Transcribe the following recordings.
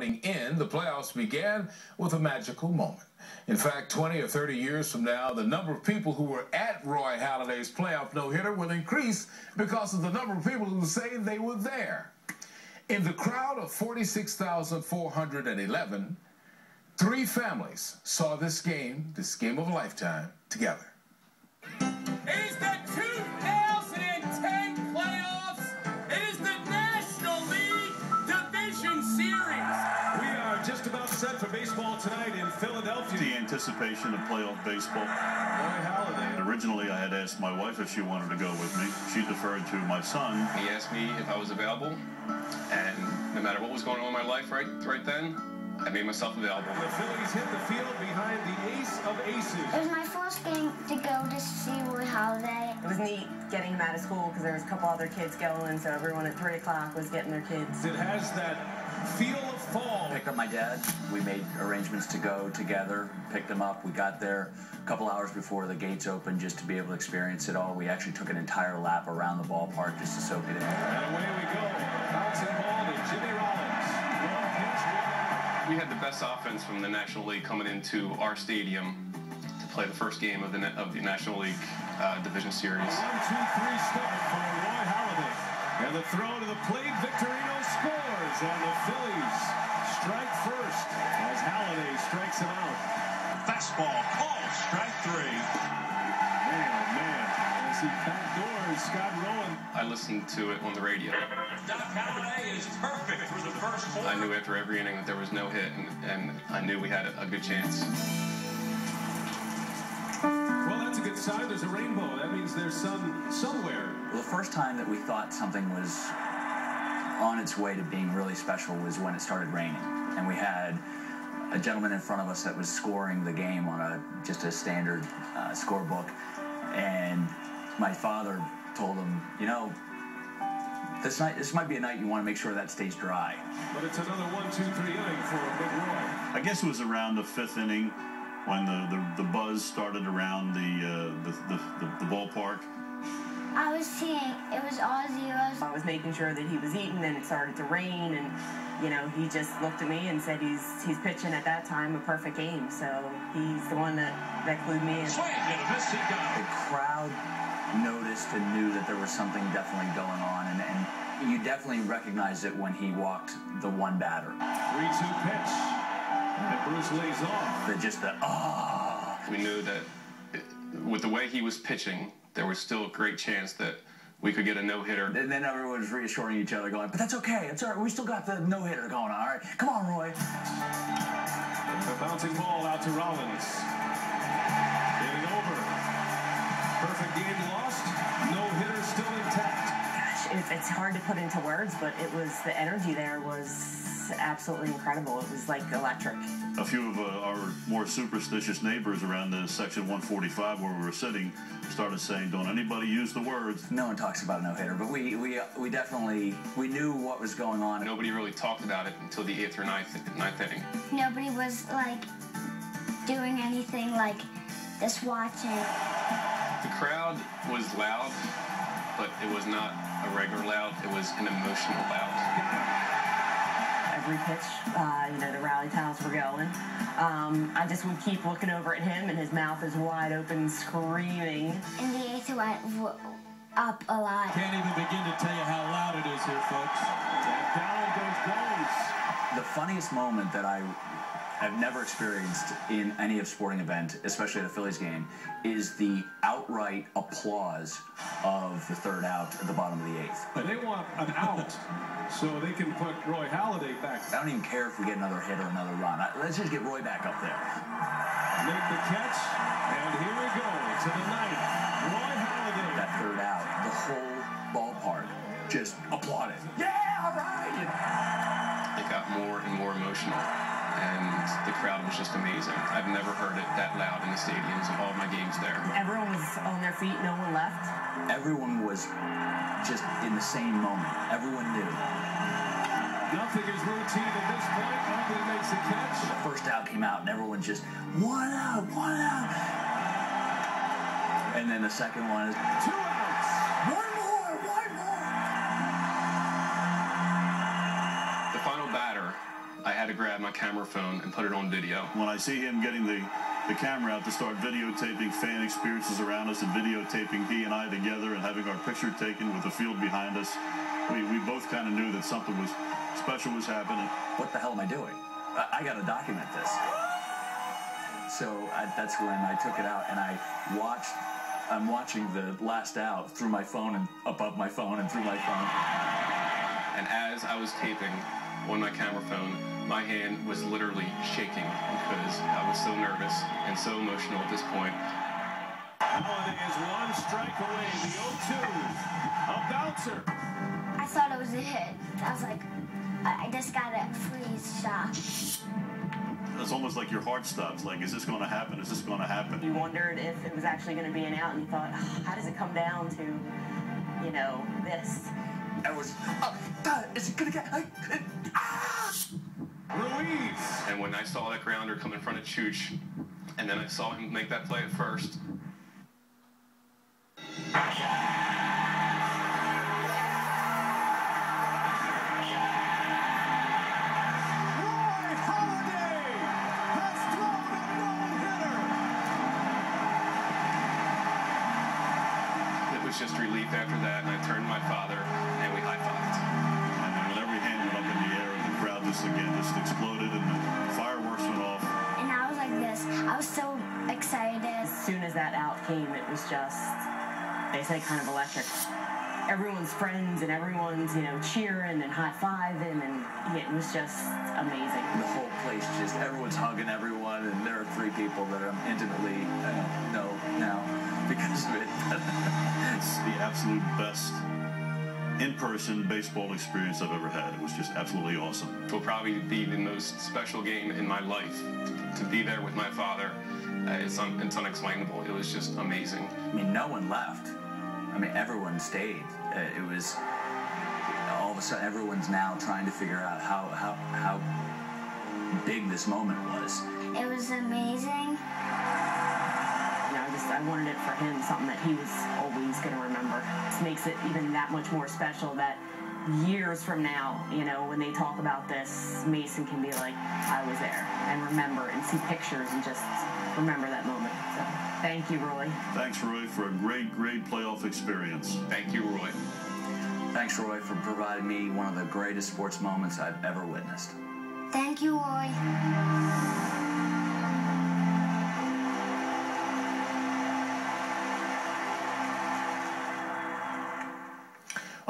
In the playoffs began with a magical moment. In fact, 20 or 30 years from now, the number of people who were at Roy Halladay's playoff no-hitter will increase because of the number of people who say they were there. In the crowd of 46,411, three families saw this game, this game of a lifetime, together. Set for baseball tonight in Philadelphia. The anticipation of playoff baseball. Roy Halladay. Originally, I had asked my wife if she wanted to go with me. She deferred to my son. He asked me if I was available, and no matter what was going on in my life right, right then, I made myself available. The Phillies hit the field behind the ace of aces. It was my first game to go to see Roy Halladay. It was neat getting him out of school because there was a couple other kids going, so everyone at 3 o'clock was getting their kids. It has that feel of fall. Picked up my dad. We made arrangements to go together, picked him up. We got there a couple hours before the gates opened just to be able to experience it all. We actually took an entire lap around the ballpark just to soak it in. And away we go. Bouncing ball to Jimmy Rollins. We had the best offense from the National League coming into our stadium to play the first game of the, of the National League uh, Division Series. One, two, three start for Roy Halladay. And the throw to the plate, Victorino scores, and the Phillies strike first as Halladay strikes him out. Fastball called strike three. Man, oh man, as he backdoors Scott Rolen. I listened to it on the radio. Doc Halladay is perfect for the first quarter. I knew after every inning that there was no hit, and, and I knew we had a, a good chance. Well, that's a. There's a rainbow. That means there's sun somewhere. Well, the first time that we thought something was on its way to being really special was when it started raining. And we had a gentleman in front of us that was scoring the game on a just a standard uh, scorebook. And my father told him, you know, this night, this might be a night you want to make sure that stays dry. But it's another one, two, three inning for a Big Roy. I guess it was around the fifth inning when the, the, the buzz started around the, uh, the, the, the, the ballpark. I was seeing it was all zeros. I was making sure that he was eating, and it started to rain, and you know he just looked at me and said he's he's pitching at that time a perfect game. So he's the one that that clued me in. The crowd noticed and knew that there was something definitely going on, and, and you definitely recognized it when he walked the one batter. Three-two pitch, and Bruce lays off. The, just the ah. Oh. We knew that it, with the way he was pitching there was still a great chance that we could get a no-hitter. And then everyone was reassuring each other, going, but that's okay. It's all right. We still got the no-hitter going on. All right. Come on, Roy. The bouncing ball out to Rollins. Getting over. Perfect game lost. No-hitter still intact. Gosh, it's hard to put into words, but it was the energy there was absolutely incredible. It was like electric. A few of uh, our more superstitious neighbors around the section 145 where we were sitting started saying, "Don't anybody use the words." No one talks about a no hitter, but we we we definitely we knew what was going on. Nobody really talked about it until the eighth or ninth ninth inning. Nobody was like doing anything like just watching. The crowd was loud, but it was not a regular loud. It was an emotional loud every pitch, uh, you know, the rally towels were going. Um, I just would keep looking over at him, and his mouth is wide open, screaming. And the eighth went up a lot. Can't even begin to tell you how loud it is here, folks. Down goes Jones. The funniest moment that I have never experienced in any of sporting event, especially at a Phillies game, is the outright applause of the third out at the bottom of the eighth. They want an out so they can put Roy Halladay back. I don't even care if we get another hit or another run. Let's just get Roy back up there. Make the catch, and here we go to the ninth. Roy Halladay. That third out, the whole ballpark just applauded. Yeah, all right. It got more and more emotional and the crowd was just amazing. I've never heard it that loud in the stadiums of all my games there. Everyone was on their feet, no one left. Everyone was just in the same moment. Everyone knew. Nothing is routine at this point. Nobody makes a catch. The first out came out, and everyone just, one out, one out. And then the second one is, two outs. One grab my camera phone and put it on video. When I see him getting the, the camera out to start videotaping fan experiences around us and videotaping he and I together and having our picture taken with the field behind us, we, we both kind of knew that something was special was happening. What the hell am I doing? I, I got to document this. So I, that's when I took it out and I watched. I'm watching the last out through my phone and above my phone and through my phone. And as I was taping on my camera phone, my hand was literally shaking because I was so nervous and so emotional at this point. Halladay is one strike away. The 0-2. A bouncer. I thought it was a hit. I was like, I I just got a freeze shot. It's almost like your heart stops. Like, is this going to happen? Is this going to happen? You wondered if it was actually going to be an out, and you thought, "Oh, how does it come down to, you know, this? I was, oh, God, is it gonna get? I, it, ah! Ruiz. And when I saw that grounder come in front of Chooch, and then I saw him make that play at first, Roy Halladay has thrown a no-hitter. it was just relief after that, and I turned my just again just exploded and the fireworks went off. And I was like this. I was so excited. As soon as that out came, it was just, they say, kind of electric. Everyone's friends and everyone's, you know, cheering and high-fiving, and it was just amazing. The whole place just everyone's hugging everyone, and there are three people that I'm intimately uh, know now because of it. It's the absolute best in-person baseball experience I've ever had. It was just absolutely awesome. It will probably be the most special game in my life. To be there with my father, uh, it's, un- it's unexplainable. It was just amazing. I mean, no one left. I mean, everyone stayed. Uh, it was all of a sudden everyone's now trying to figure out how how how big this moment was. It was amazing. You know, I I wanted it for him, something that he was always going to remember. This makes it even that much more special that years from now, you know, when they talk about this, Mason can be like, I was there and remember and see pictures and just remember that moment. So thank you, Roy. Thanks, Roy, for a great, great playoff experience. Thank you, Roy. Thanks, Roy, for providing me one of the greatest sports moments I've ever witnessed. Thank you, Roy.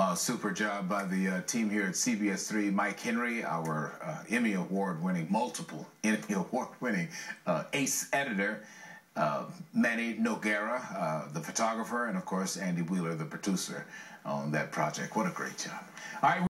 Uh, super job by the uh, team here at CBS3. Mike Henry, our uh, Emmy Award winning, multiple Emmy Award winning uh, ace editor. Uh, Manny Noguera, uh, the photographer, and of course, Andy Wheeler, the producer on that project. What a great job. All right.